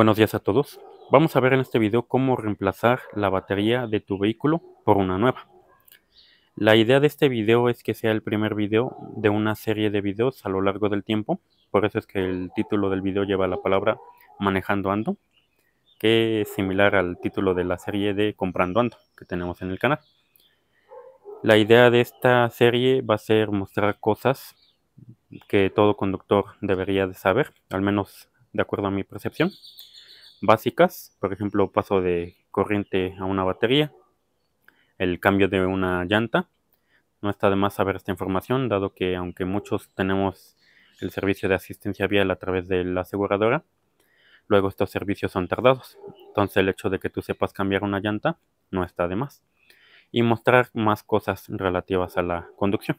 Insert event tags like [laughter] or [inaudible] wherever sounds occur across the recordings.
Buenos días a todos. Vamos a ver en este video cómo reemplazar la batería de tu vehículo por una nueva. La idea de este video es que sea el primer video de una serie de videos a lo largo del tiempo. Por eso es que el título del video lleva la palabra Manejando Ando, que es similar al título de la serie de Comprando Ando que tenemos en el canal. La idea de esta serie va a ser mostrar cosas que todo conductor debería de saber, al menos de acuerdo a mi percepción. Básicas, por ejemplo, paso de corriente a una batería, el cambio de una llanta. No está de más saber esta información, dado que aunque muchos tenemos el servicio de asistencia vial a través de la aseguradora, luego estos servicios son tardados. Entonces el hecho de que tú sepas cambiar una llanta no está de más. Y mostrar más cosas relativas a la conducción.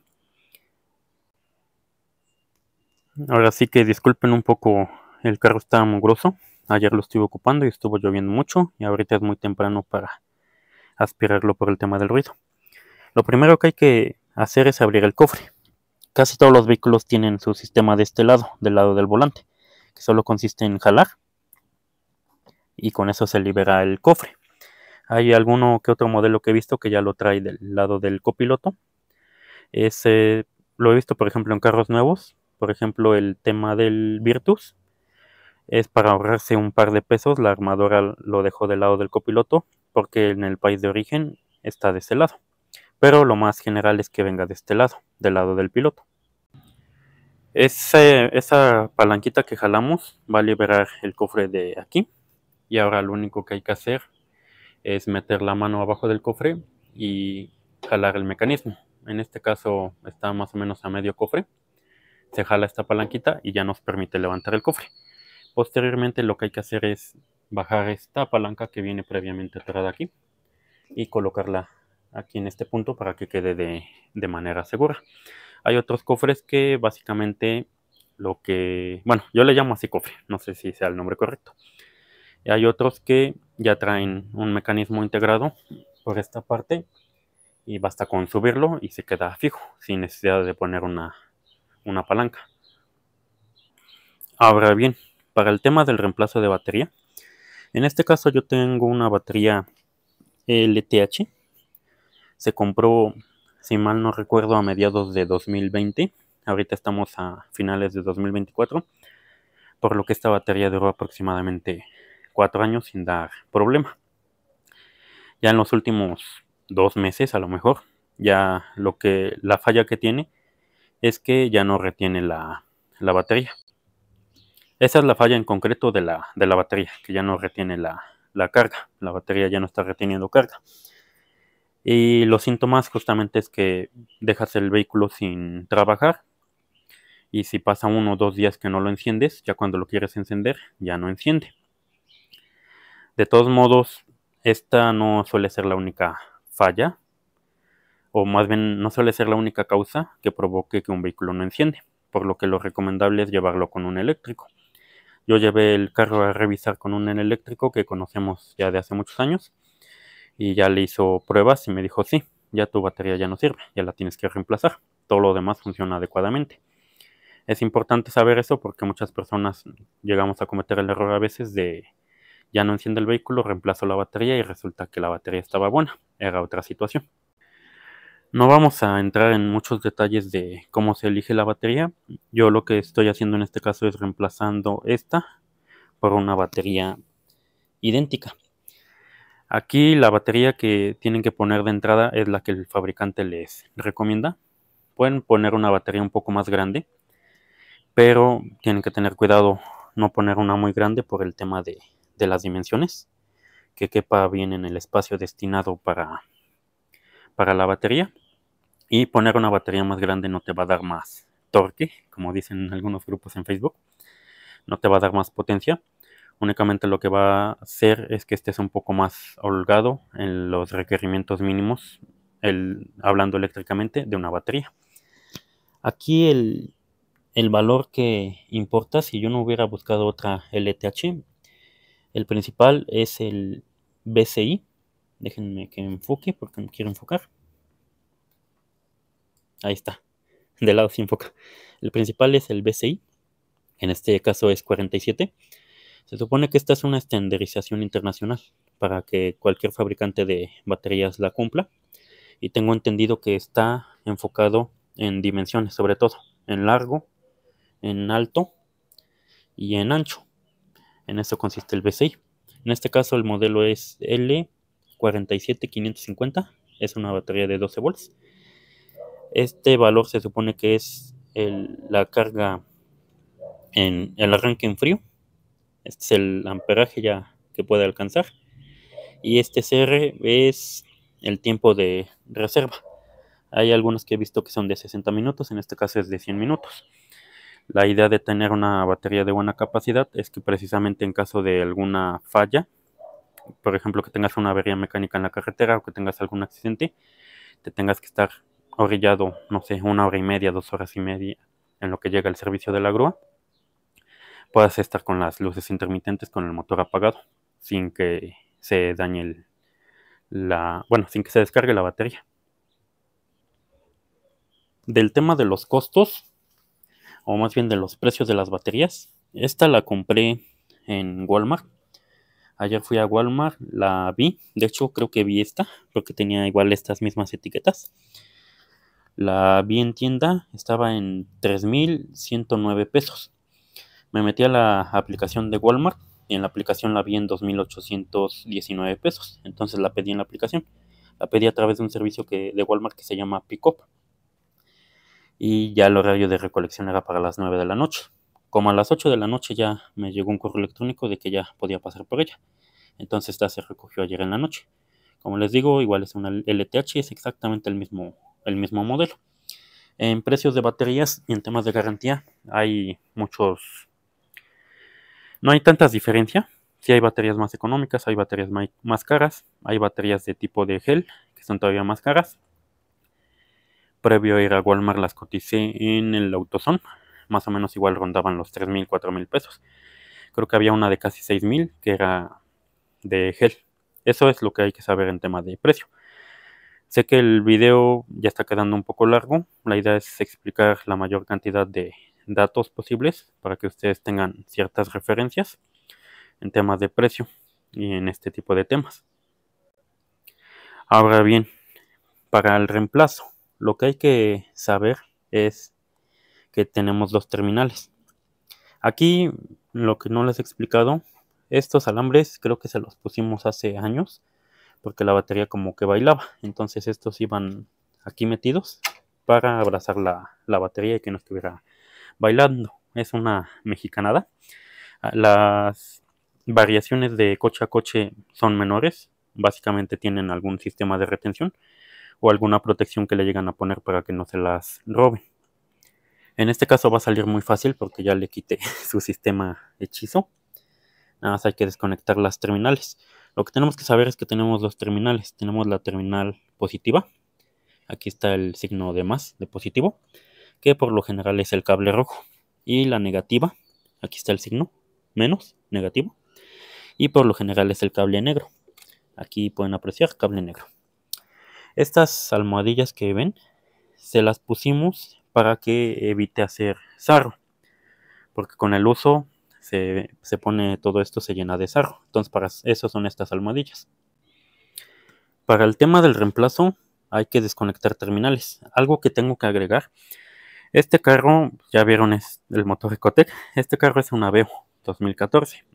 Ahora sí que disculpen un poco el carro está mugroso. Ayer lo estuve ocupando y estuvo lloviendo mucho y ahorita es muy temprano para aspirarlo por el tema del ruido. Lo primero que hay que hacer es abrir el cofre. Casi todos los vehículos tienen su sistema de este lado, del lado del volante, que solo consiste en jalar y con eso se libera el cofre. Hay alguno que otro modelo que he visto que ya lo trae del lado del copiloto. Ese lo he visto, por ejemplo, en carros nuevos. Por ejemplo, el tema del Virtus es para ahorrarse un par de pesos. La armadora lo dejó del lado del copiloto porque en el país de origen está de este lado. Pero lo más general es que venga de este lado, del lado del piloto. esa palanquita que jalamos va a liberar el cofre de aquí. Y ahora lo único que hay que hacer es meter la mano abajo del cofre y jalar el mecanismo. En este caso está más o menos a medio cofre. Se jala esta palanquita y ya nos permite levantar el cofre. Posteriormente lo que hay que hacer es bajar esta palanca que viene previamente atrás aquí y colocarla aquí en este punto para que quede de, de manera segura. Hay otros cofres que básicamente lo que, bueno, yo le llamo así cofre, no sé si sea el nombre correcto. Hay otros que ya traen un mecanismo integrado por esta parte y basta con subirlo y se queda fijo sin necesidad de poner una, una palanca. Ahora bien, para el tema del reemplazo de batería. En este caso yo tengo una batería LTH. Se compró, si mal no recuerdo, a mediados de 2020. Ahorita estamos a finales de 2024. Por lo que esta batería duró aproximadamente 4 años sin dar problema. Ya en los últimos dos meses a lo mejor, ya lo que la falla que tiene es que ya no retiene la, la batería. Esa es la falla en concreto de la, de la batería, que ya no retiene la, la, carga. La batería ya no está reteniendo carga. Y los síntomas justamente es que dejas el vehículo sin trabajar. Y si pasa uno o dos días que no lo enciendes, ya cuando lo quieres encender, ya no enciende. De todos modos, esta no suele ser la única falla, o más bien no suele ser la única causa que provoque que un vehículo no enciende, por lo que lo recomendable es llevarlo con un eléctrico. Yo llevé el carro a revisar con un eléctrico que conocemos ya de hace muchos años y ya le hizo pruebas y me dijo, sí, ya tu batería ya no sirve, ya la tienes que reemplazar. Todo lo demás funciona adecuadamente. Es importante saber eso porque muchas personas llegamos a cometer el error a veces de ya no enciende el vehículo, reemplazo la batería y resulta que la batería estaba buena. Era otra situación. No vamos a entrar en muchos detalles de cómo se elige la batería. Yo lo que estoy haciendo en este caso es reemplazando esta por una batería idéntica. Aquí la batería que tienen que poner de entrada es la que el fabricante les recomienda. Pueden poner una batería un poco más grande, pero tienen que tener cuidado no poner una muy grande por el tema de, las dimensiones, que quepa bien en el espacio destinado para la batería y poner una batería más grande no te va a dar más torque, como dicen algunos grupos en Facebook. No te va a dar más potencia. Únicamente lo que va a hacer es que estés un poco más holgado en los requerimientos mínimos, hablando eléctricamente, de una batería. Aquí el, el valor que importa, si yo no hubiera buscado otra LTH, el principal es el BCI. Déjenme que enfoque porque no quiero enfocar. Ahí está. De lado sin enfoca. El principal es el BCI. En este caso es 47. Se supone que esta es una estandarización internacional para que cualquier fabricante de baterías la cumpla. Y tengo entendido que está enfocado en dimensiones, sobre todo, en largo, en alto y en ancho. En eso consiste el BCI. En este caso el modelo es L47550, es una batería de 12 volts. Este valor se supone que es la carga en el arranque en frío. Este es el amperaje ya que puede alcanzar. Y este CR es el tiempo de reserva. Hay algunos que he visto que son de 60 minutos, en este caso es de 100 minutos. La idea de tener una batería de buena capacidad es que precisamente en caso de alguna falla, por ejemplo que tengas una avería mecánica en la carretera o que tengas algún accidente, te tengas que estar orillado, no sé, una hora y media, dos horas y media en lo que llega el servicio de la grúa, puedas estar con las luces intermitentes con el motor apagado, sin que se dañe la, bueno, sin que se descargue la batería. Del tema de los costos, o más bien de los precios de las baterías, esta la compré en Walmart. Ayer fui a Walmart, la vi, de hecho creo que vi esta, porque tenía igual estas mismas etiquetas. La vi en tienda, estaba en 3.109 pesos. Me metí a la aplicación de Walmart y en la aplicación la vi en 2.819 pesos. Entonces la pedí en la aplicación. La pedí a través de un servicio que, de Walmart que se llama Pickup. Y ya el horario de recolección era para las 9 de la noche. Como a las 8 de la noche ya me llegó un correo electrónico de que ya podía pasar por ella. Entonces esta se recogió ayer en la noche. Como les digo, igual es una LTH, es exactamente el mismo, el mismo modelo. En precios de baterías y en temas de garantía hay muchos no hay tantas diferencias. Si hay baterías más económicas, hay baterías más caras, hay baterías de tipo de gel que son todavía más caras. Previo a ir a Walmart las coticé en el AutoZone, más o menos igual rondaban los 3.000, 4.000 pesos. Creo que había una de casi 6.000 que era de gel. Eso es lo que hay que saber en tema de precio. Sé que el video ya está quedando un poco largo. La idea es explicar la mayor cantidad de datos posibles para que ustedes tengan ciertas referencias en temas de precio y en este tipo de temas. Ahora bien, para el reemplazo, lo que hay que saber es que tenemos dos terminales. Aquí lo que no les he explicado, estos alambres creo que se los pusimos hace años porque la batería como que bailaba. Entonces estos iban aquí metidos para abrazar la, la batería y que no estuviera bailando. Es una mexicanada. Ah, las variaciones de coche a coche son menores. Básicamente tienen algún sistema de retención o alguna protección que le llegan a poner para que no se las roben. En este caso va a salir muy fácil porque ya le quité [laughs] su sistema hechizo. Nada más hay que desconectar las terminales. Lo que tenemos que saber es que tenemos dos terminales. Tenemos la terminal positiva. Aquí está el signo de más, de positivo que por lo general es el cable rojo. Y la negativa, aquí está el signo, menos, negativo. Y por lo general es el cable negro. Aquí pueden apreciar cable negro. Estas almohadillas que ven, se las pusimos para que evite hacer sarro. Porque con el uso se, se pone todo esto, se llena de sarro. Entonces para eso son estas almohadillas. Para el tema del reemplazo hay que desconectar terminales. Algo que tengo que agregar este carro, ya vieron, es el motor Ecotec. Este carro es un Aveo 2014.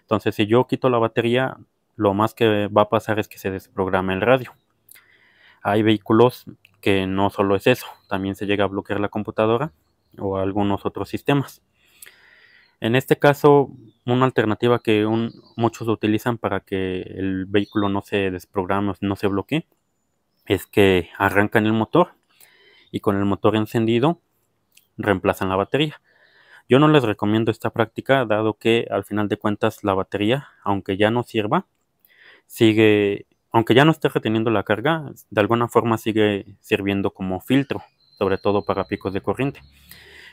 Entonces, si yo quito la batería, lo más que va a pasar es que se desprograme el radio. Hay vehículos que no solo es eso, también se llega a bloquear la computadora o algunos otros sistemas. En este caso, una alternativa que muchos utilizan para que el vehículo no se desprograme, no se bloquee, es que arrancan el motor y con el motor encendido reemplazan la batería. Yo no les recomiendo esta práctica dado que al final de cuentas la batería, aunque ya no sirva, sigue, aunque ya no esté reteniendo la carga, de alguna forma sigue sirviendo como filtro, sobre todo para picos de corriente.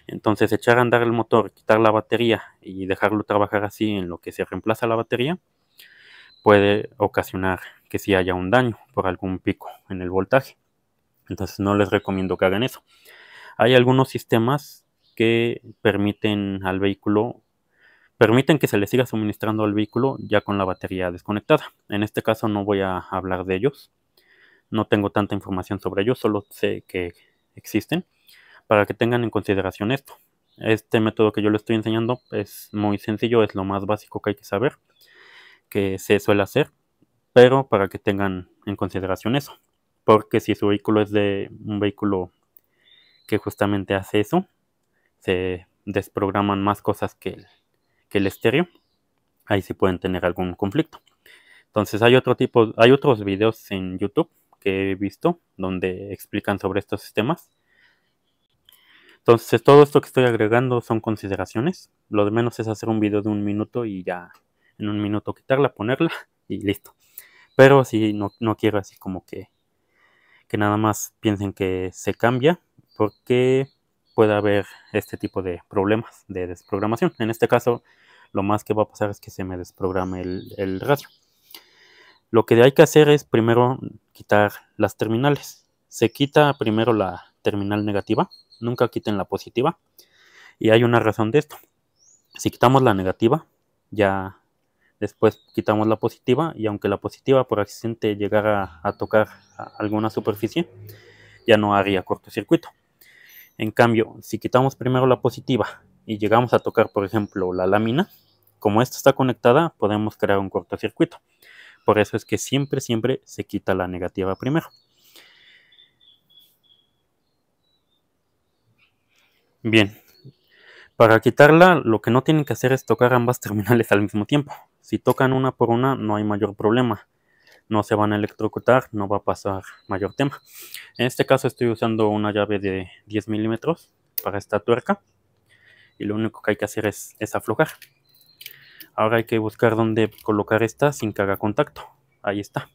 Entonces echar a andar el motor, quitar la batería y dejarlo trabajar así en lo que se reemplaza la batería puede ocasionar que si haya un daño por algún pico en el voltaje. Entonces no les recomiendo que hagan eso. Hay algunos sistemas que permiten al vehículo permiten que se le siga suministrando al vehículo ya con la batería desconectada. En este caso no voy a hablar de ellos, no tengo tanta información sobre ellos, solo sé que existen para que tengan en consideración esto. Este método que yo le estoy enseñando es muy sencillo, es lo más básico que hay que saber, que se suele hacer, pero para que tengan en consideración eso. Porque si su vehículo es de un vehículo que justamente hace eso, se desprograman más cosas que el, que el estéreo, ahí sí pueden tener algún conflicto. Entonces hay otro tipo, hay otros videos en YouTube que he visto donde explican sobre estos sistemas. Entonces todo esto que estoy agregando son consideraciones. Lo de menos es hacer un video de un minuto y ya en un minuto quitarla, ponerla y listo. Pero si no, no quiero así como que, que nada más piensen que se cambia porque puede haber este tipo de problemas de desprogramación. En este caso, lo más que va a pasar es que se me desprograme el, el radio. Lo que hay que hacer es primero quitar las terminales. Se quita primero la terminal negativa, nunca quiten la positiva. Y hay una razón de esto. Si quitamos la negativa, ya después quitamos la positiva y aunque la positiva por accidente llegara a tocar alguna superficie, ya no haría cortocircuito. En cambio, si quitamos primero la positiva y llegamos a tocar, por ejemplo, la lámina, como esta está conectada, podemos crear un cortocircuito. Por eso es que siempre, siempre se quita la negativa primero. Bien, para quitarla lo que no tienen que hacer es tocar ambas [laughs] terminales al mismo tiempo. Si tocan una por una no hay mayor problema. No se van a electrocutar, no va a pasar mayor tema. En este caso estoy usando una llave de 10 milímetros para esta tuerca. Y lo único que hay que hacer es, es aflojar. Ahora hay que buscar dónde colocar esta sin que haga contacto. Ahí está.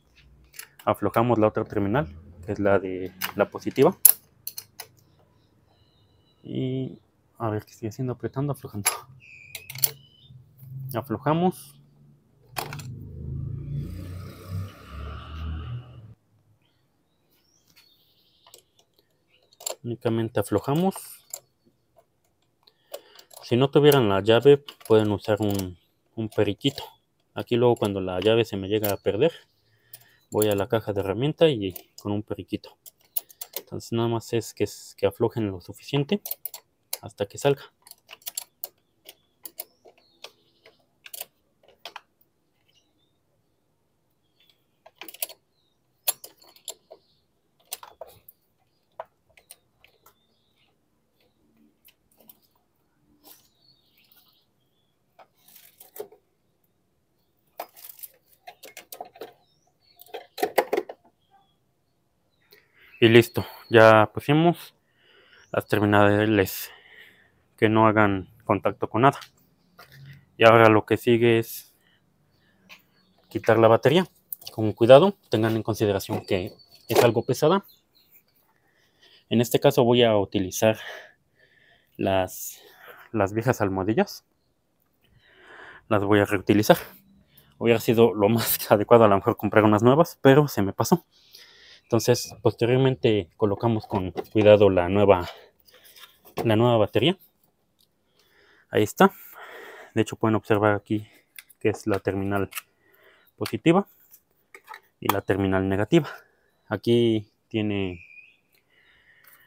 Aflojamos la otra terminal, que es la de la positiva. Y a ver qué estoy haciendo, apretando, aflojando. Aflojamos. Únicamente aflojamos. Si no tuvieran la llave, pueden usar un un periquito. Aquí luego cuando la llave se me llega a perder, voy a la caja de herramienta y con un periquito. Entonces nada más es que, que aflojen lo suficiente hasta que salga. Y listo, ya pusimos las terminales que no hagan contacto con nada. Y ahora lo que sigue es quitar la batería. Con cuidado, tengan en consideración que es algo pesada. En este caso voy a utilizar las, viejas almohadillas. Las voy a reutilizar. Hubiera sido lo más [laughs] adecuado a lo mejor comprar unas nuevas, pero se me pasó. Entonces, posteriormente colocamos con cuidado la nueva, la nueva batería. Ahí está. De hecho, pueden observar aquí que es la terminal positiva y la terminal negativa. Aquí tiene,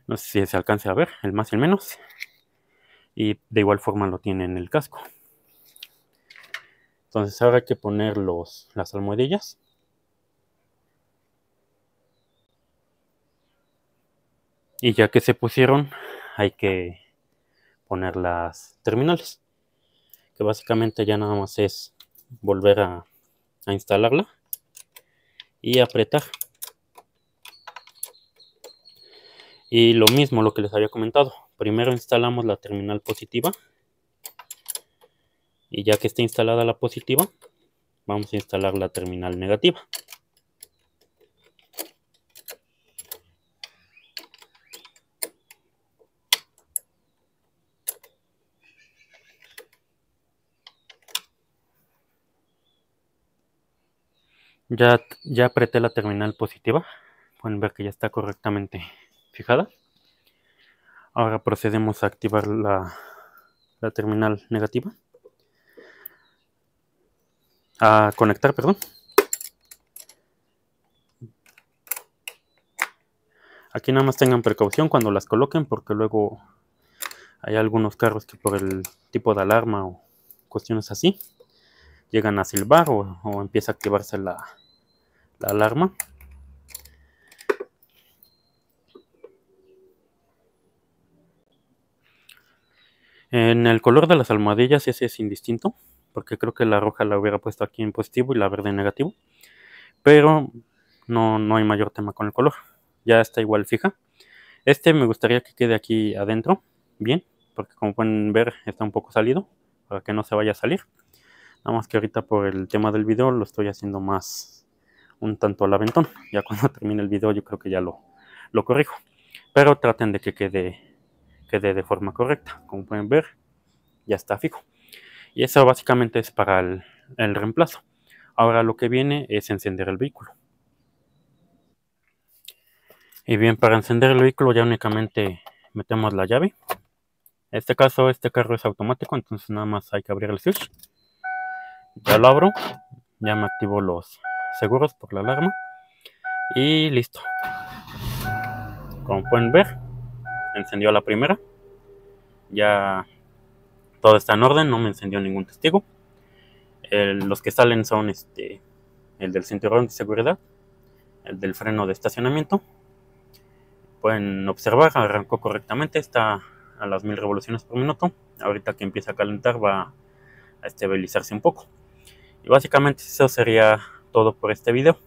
no sé si se alcance a ver, el más y el menos. Y de igual forma lo tiene en el casco. Entonces ahora hay que poner los, las almohadillas Y ya que se pusieron, hay que poner las terminales. Que básicamente ya nada más es volver a, instalarla y apretar. Y lo mismo lo que les había comentado. Primero instalamos la terminal positiva. Y ya que esté instalada la positiva, vamos a instalar la terminal negativa. Ya, ya apreté la terminal positiva. Pueden ver que ya está correctamente fijada. Ahora procedemos a activar la, la terminal negativa. a conectar, perdón. Aquí nada más tengan precaución cuando las coloquen porque luego hay algunos carros que por el tipo de alarma o cuestiones así llegan a silbar o, empieza a activarse la, la alarma. En el color de las almohadillas ese es indistinto, porque creo que la roja la hubiera puesto aquí en positivo y la verde en negativo, pero no, no hay mayor tema con el color, ya está igual fija. Este me gustaría que quede aquí adentro, bien, porque como pueden ver está un poco salido, para que no se vaya a salir. Nada más que ahorita por el tema del video lo estoy haciendo más un tanto al aventón. Ya cuando [laughs] termine el video yo creo que ya lo, lo corrijo. Pero traten de que quede quede de forma correcta. Como pueden ver, ya está fijo. Y eso básicamente es para el, reemplazo. Ahora lo que viene es encender el vehículo. Y bien, para encender el vehículo ya únicamente metemos la llave. En este caso, este carro es automático, entonces nada más hay que abrir el switch. Ya lo abro, ya me activo los seguros por la alarma. Y listo. Como pueden ver, encendió la primera. Ya todo está en orden, no me encendió ningún testigo. los que salen son este el del cinturón de seguridad, el del freno de estacionamiento. Pueden observar, arrancó correctamente, está a las mil revoluciones por minuto. Ahorita que empieza a calentar va a estabilizarse un poco. Y básicamente eso sería todo por este video.